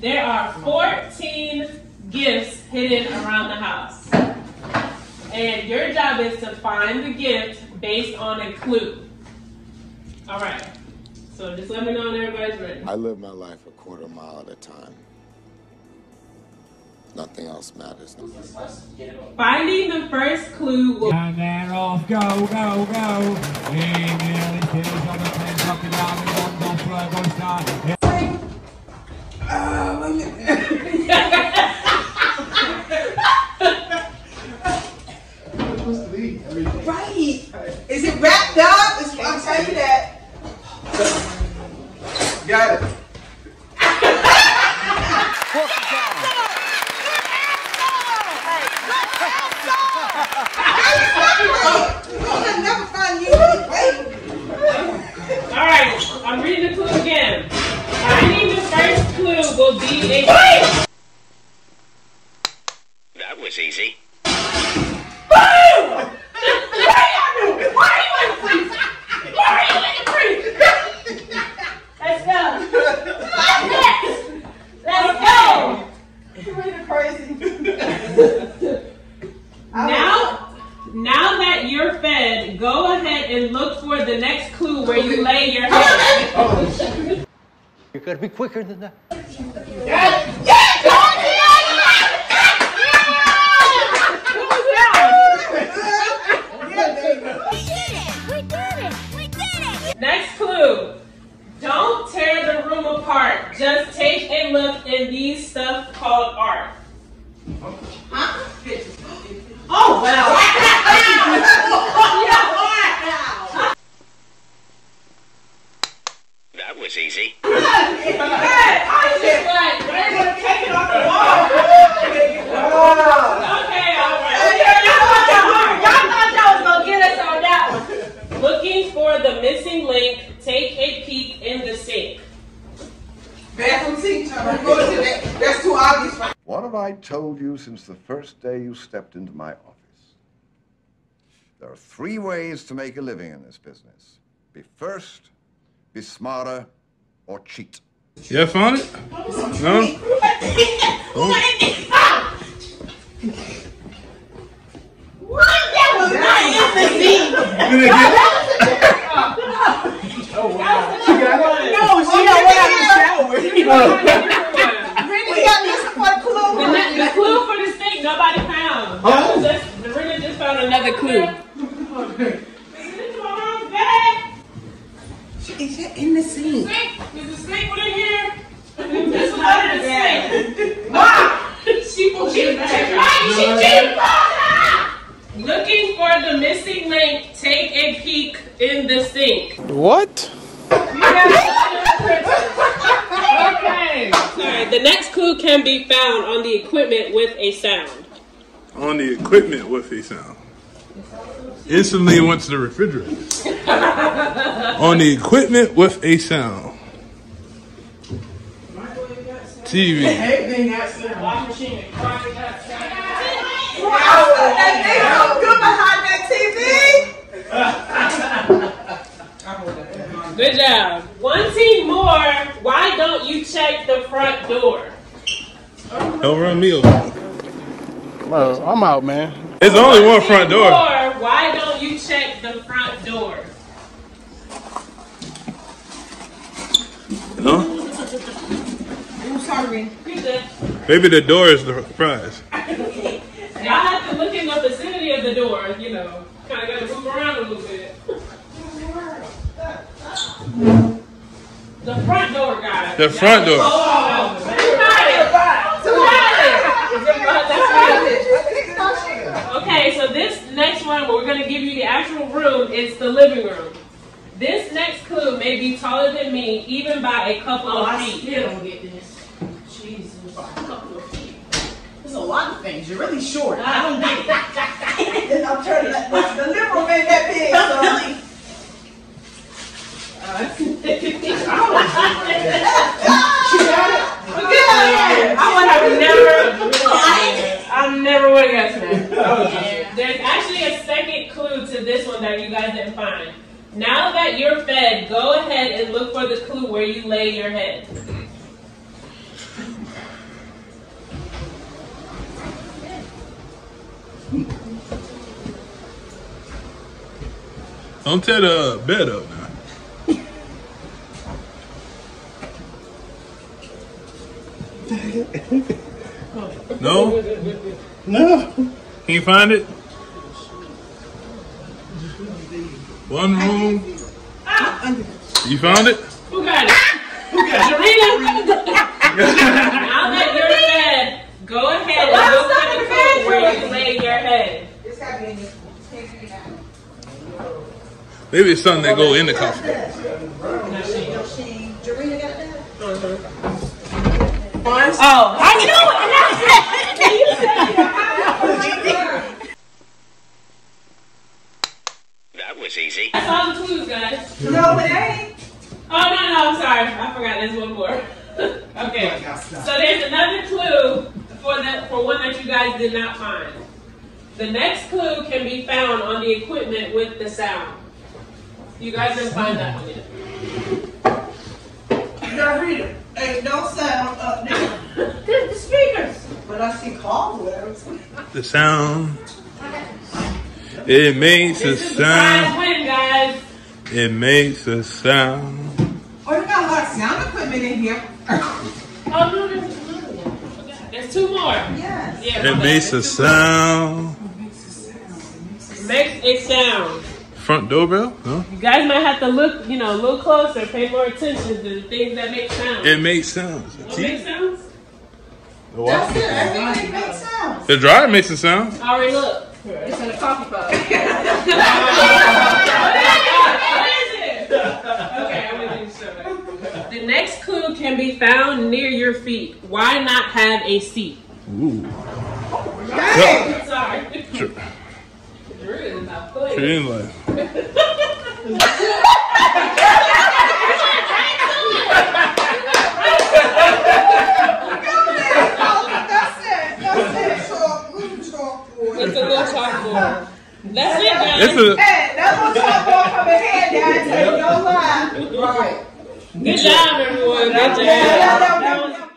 There are 14 gifts hidden around the house. And your job is to find the gift based on a clue. All right. So just let me know when everybody's ready. I live my life a quarter mile at a time. Nothing else matters. Finding the first clue will. And they're off, go, go, go. That you're fed, go ahead and look for the next clue where you lay your head. You gotta be quicker than that. Told you since the first day you stepped into my office? There are three ways to make a living in this business be first, be smarter, or cheat. Yeah, found it? No? No, she don't went out the shower. Brittany got this for the clue. The, ne- the clue for the sink nobody found. That was just, Marina just found another clue. Is it in the sink? Sink? Is the sink in here? This one in the sink. Wow! She, she, she, Looking for the missing link, take a peek in the sink. What? Okay. Sorry, the next clue can be found on the equipment with a sound. On the equipment with a sound. Instantly went to the refrigerator. On the equipment with a sound. TV. Everything got slipped. Wash machine. That thing so good behind that TV. Good job. Wanting more, why don't you check the front door? Don't run me over. Well, I'm out, man. There's only one front door. Or why don't you check the front door? No? I'm sorry. You good. Maybe the door is the prize. Y'all have to look in the vicinity of the door, you know. Kind of got to move around a little bit. The front door, guys. The front door. Oh, Okay, so this next one, we're going to give you the actual room. It's the living room. This next clue may be taller than me, even by a couple Oh, of I feet. still don't get this. Jesus. A couple of feet. There's a lot of things. You're really short. I don't get it. I'm trying to let the living room ain't that big. So. Uh, I look for the clue where you lay your head. Don't tear the uh, bed up now. no? No. Can you find it? One room. Ah! You found it? Who got it? Who got it? Jarena. now that you're fed, go ahead and Well, look it's for not the in the food where you lay your head. It's gotta be in this. Can't be that. Maybe it's something that go in the coffee. She, Jarena got that? Uh-huh. Oh, I knew it. was easy. That's all the clues, guys. No, it ain't. Oh no, no, I'm sorry. I forgot. There's one more. okay. So there's another clue for the for one that you guys did not find. The next clue can be found on the equipment with the sound. You guys didn't find that one yet. Jarena, ain't no sound up there. There's the speakers. But I see cobwebs. The sound. It makes a This is the prize sound. win, guys. It makes a sound. Oh, you got a lot of sound equipment in here. Oh no, there's another one. There's two more. Yes. Yeah, It my bad. makes a There's two more. sound. Makes a sound. Front doorbell? No. You guys might have to look, you know, a little closer, pay more attention to the things that make sound. It makes sounds. what makes sounds? Oh, the That's what? it. Everything makes sounds. The dryer makes a sound. I already look. It's in a coffee pot. What is it? Okay, I'm gonna do so. The next clue can be found near your feet. Why not have a seat? Ooh. Sorry. Sure. Drew is not playing. Tree in life. That's it. That's it. Chalk, blue chalkboard. It's a little chalkboard. That's it, guys. It's a Hey, that's what chalkboard from ahead, guys. Ain't no lie. Right. Good job, everyone. Good job. that